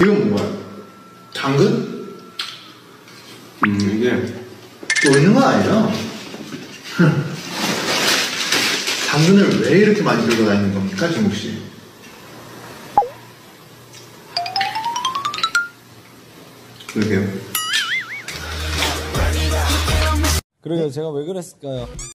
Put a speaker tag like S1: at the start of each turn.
S1: 이건 뭐야? 당근?
S2: 음, 이게
S1: 또 있는 거 아니야. 당근을 왜 이렇게 많이 들고 다니는 겁니까, 중국 씨? 그러게요.
S3: 그러게요 제가 왜 그랬을까요